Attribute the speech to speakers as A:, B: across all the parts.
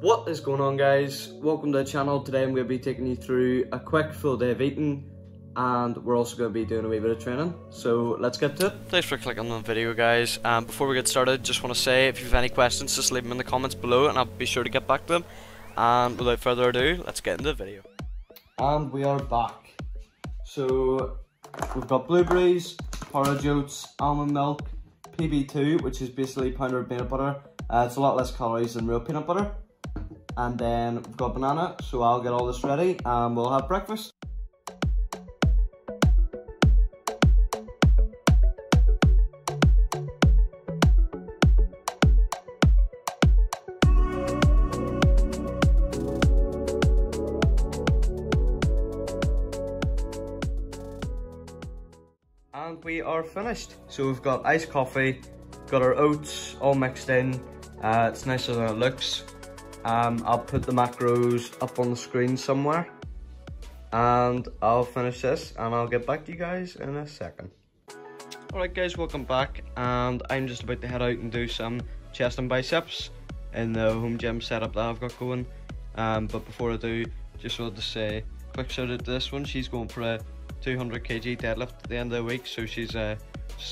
A: What is going on guys? Welcome to the channel. Today I'm going to be taking you through a quick full day of eating and we're also going to be doing a wee bit of training. So let's get to it. Thanks for clicking on the video guys. Um, before we get started, just want to say if you have any questions, just leave them in the comments below and I'll be sure to get back to them. And without further ado, let's get into the video. And we are back. So we've got blueberries, porridge oats, almond milk, PB2, which is basically powdered peanut butter. Uh, it's a lot less calories than real peanut butter. And then we've got banana, so I'll get all this ready and we'll have breakfast. And we are finished. So we've got iced coffee, got our oats all mixed in. Uh, it's nicer than it looks. Um, I'll put the macros up on the screen somewhere. And I'll finish this and I'll get back to you guys in a second. Alright guys, welcome back. And I'm just about to head out and do some chest and biceps in the home gym setup that I've got going. Um, but before I do, just wanted to say, quick shout out to this one. She's going for a 200 kg deadlift at the end of the week, so she's uh,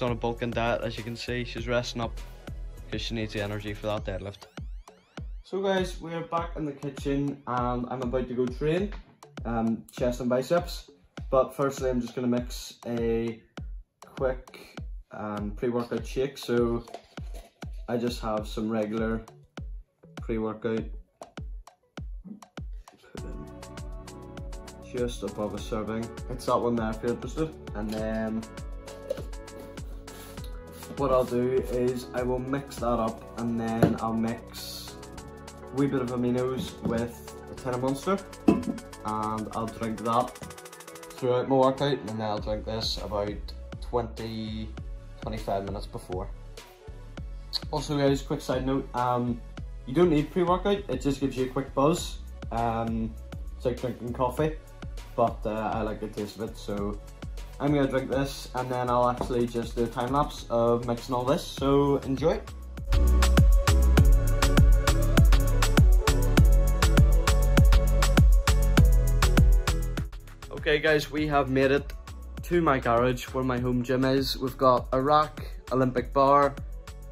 A: on a bulking diet as you can see. She's resting up because she needs the energy for that deadlift. So guys, we are back in the kitchen and I'm about to go train um, chest and biceps. But firstly, I'm just going to mix a quick um, pre-workout shake. So I just have some regular pre-workout just above a serving. It's that one there if you're interested. And then what I'll do is I will mix that up and then I'll mix wee bit of aminos with a tin of Monster and I'll drink that throughout my workout and then I'll drink this about 20 25 minutes before. Also guys, quick side note, um, you don't need pre-workout, it just gives you a quick buzz. Um, it's like drinking coffee but uh, I like the taste of it. So I'm gonna drink this and then I'll actually just do a time lapse of mixing all this. So enjoy. Okay guys, we have made it to my garage where my home gym is. We've got a rack, Olympic bar,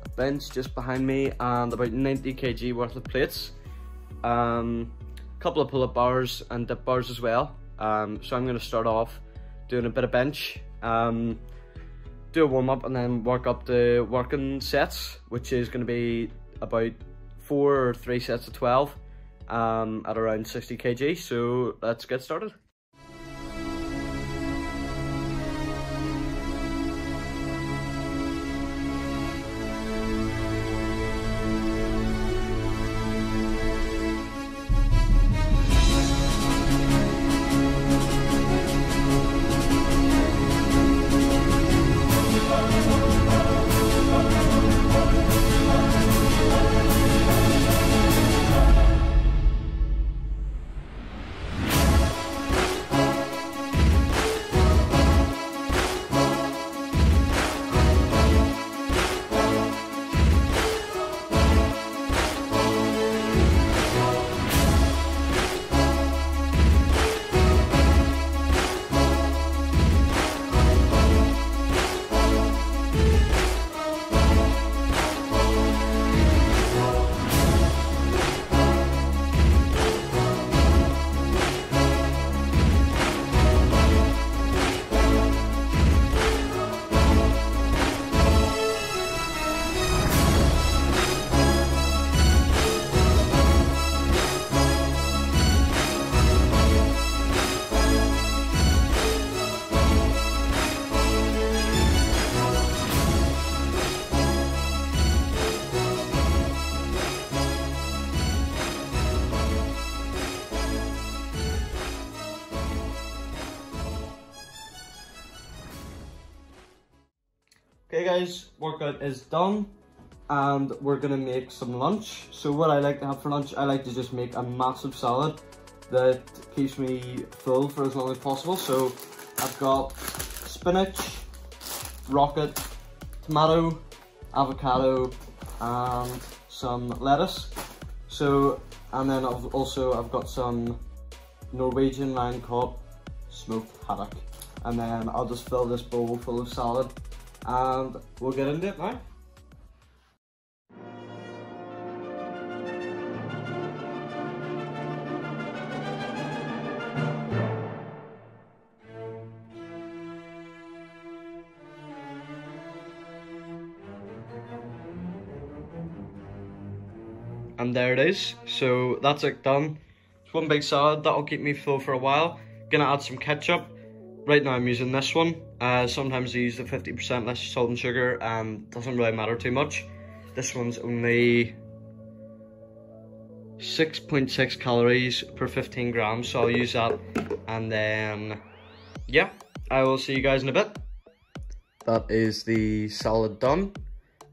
A: a bench just behind me and about 90 kg worth of plates. Um, couple of pull-up bars and dip bars as well. Um, so I'm going to start off doing a bit of bench, um, do a warm up and then work up the working sets, which is going to be about four or three sets of 12 um, at around 60 kg. So let's get started. Okay guys, workout is done and we're gonna make some lunch. So what I like to have for lunch, I like to just make a massive salad that keeps me full for as long as possible. So I've got spinach, rocket, tomato, avocado, and some lettuce. So, and then I've also, I've got some Norwegian line caught smoked haddock. And then I'll just fill this bowl full of salad and we'll get into it now. and there it is. So that's it done. It's one big salad, that'll keep me full for a while. Gonna add some ketchup. Right now I'm using this one. Uh, sometimes I use the 50% less salt and sugar and doesn't really matter too much. This one's only 6.6 .6 calories per 15 grams, so I'll use that. And then, yeah, I will see you guys in a bit. That is the salad done.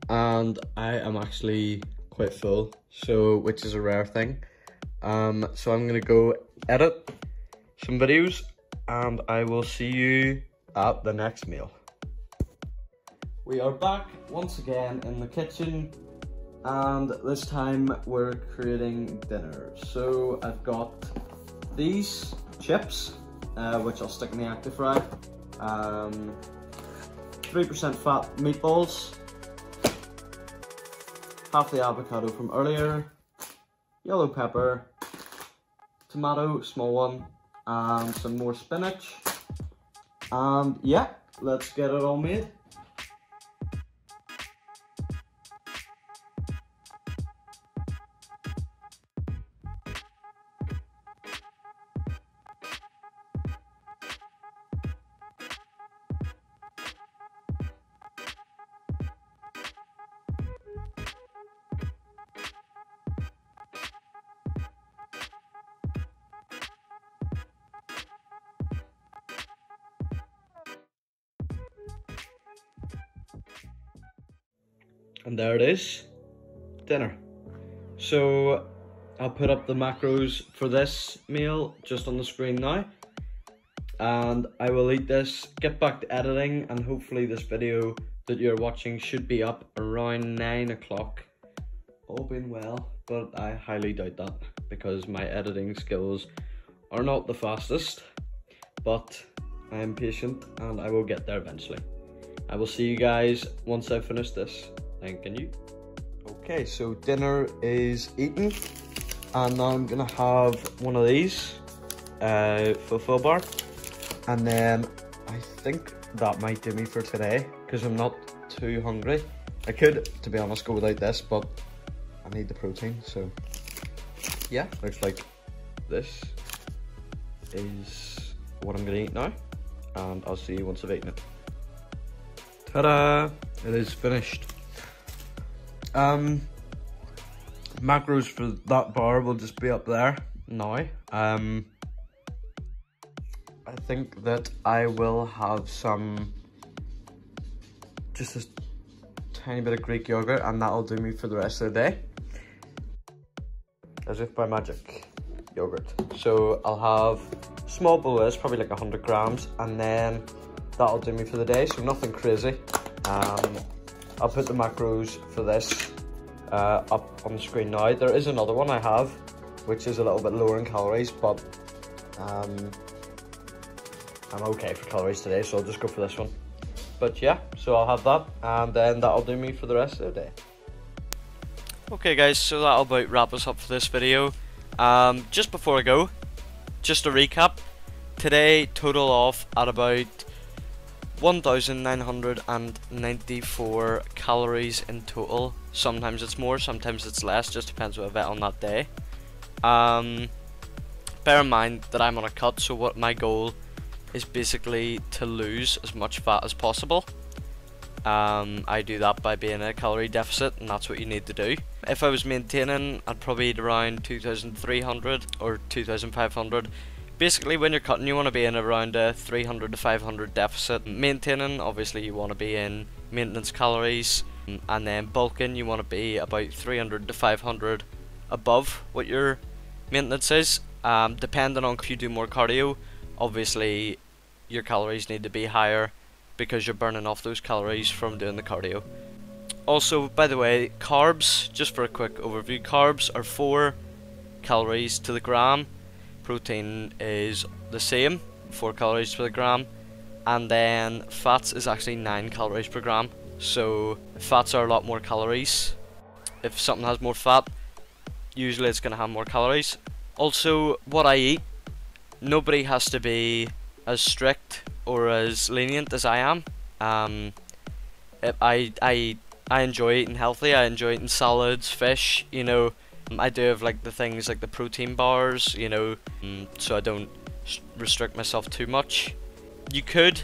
A: And I am actually quite full, so which is a rare thing. Um, so I'm gonna go edit some videos and I will see you at the next meal. We are back once again in the kitchen and this time we're creating dinner. So I've got these chips, uh, which I'll stick in the Actifry, 3% um, fat meatballs, half the avocado from earlier, yellow pepper, tomato, small one, and some more spinach. And yeah, let's get it all made. And there it is dinner. So I'll put up the macros for this meal just on the screen now. And I will eat this get back to editing and hopefully this video that you're watching should be up around 9 o'clock. All being well but I highly doubt that because my editing skills are not the fastest. But I am patient and I will get there eventually. I will see you guys once I finish this Thanking you. Okay, so dinner is eaten, and now I'm gonna have one of these uh, Fulfil bar, and then I think that might do me for today because I'm not too hungry. I could, to be honest, go without this, but I need the protein, so yeah, looks like this is what I'm gonna eat now, and I'll see you once I've eaten it. Ta-da! It is finished. Um, macros for that bar will just be up there now. Um, I think that I will have some, just a tiny bit of Greek yogurt and that'll do me for the rest of the day. As if by magic, yogurt. So I'll have small bowl of probably like 100 grams, and then that'll do me for the day, so nothing crazy. Um, I'll put the macros for this uh, up on the screen now. There is another one I have, which is a little bit lower in calories, but um, I'm okay for calories today, so I'll just go for this one. But yeah, so I'll have that, and then that'll do me for the rest of the day. Okay guys, so that'll about wrap us up for this video. Um, just before I go, just a recap. Today, total off at about 1994 calories in total. Sometimes it's more, sometimes it's less, just depends what I ate on that day. Um, bear in mind that I'm on a cut, so what my goal is basically to lose as much fat as possible. Um, I do that by being in a calorie deficit, and that's what you need to do. If I was maintaining, I'd probably eat around 2,300 or 2,500 basically when you're cutting you want to be in around a 300 to 500 deficit maintaining. Obviously you want to be in maintenance calories and then bulking you want to be about 300 to 500 above what your maintenance is. Um, depending on if you do more cardio obviously your calories need to be higher because you're burning off those calories from doing the cardio.
B: Also, by the way, carbs, just for a quick overview, carbs are 4 calories to the gram, protein is the same, 4 calories per gram, and then fats is actually 9 calories per gram. So, fats are a lot more calories. If something has more fat, usually it's going to have more calories. Also, what I eat, nobody has to be as strict or as lenient as I am. Um, I, I I enjoy eating healthy. I enjoy eating salads, fish. You know, I do have like the things like the protein bars. You know, mm, so I don't restrict myself too much. You could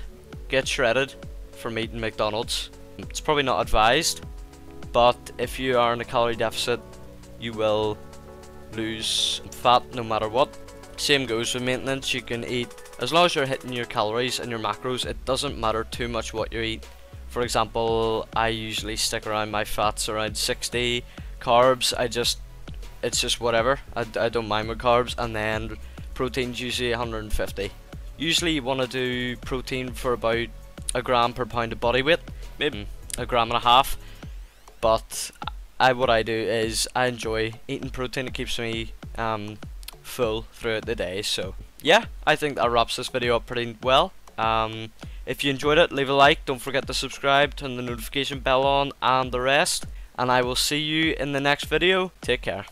B: get shredded from eating McDonald's. It's probably not advised, but if you are in a calorie deficit, you will lose fat no matter what. Same goes with maintenance. You can eat as long as you're hitting your calories and your macros. It doesn't matter too much what you eat for example, I usually stick around my fats around 60 carbs. I just, it's just whatever. I, I don't mind with carbs, and then protein's usually 150. Usually, you want to do protein for about a gram per pound of body weight, maybe a gram and a half. But I, what I do is I enjoy eating protein. It keeps me um, full throughout the day. So yeah, I think that wraps this video up pretty well. Um, if you enjoyed it, leave a like. Don't forget to subscribe, turn the notification bell on, and the rest. And I will see you in the next video. Take care.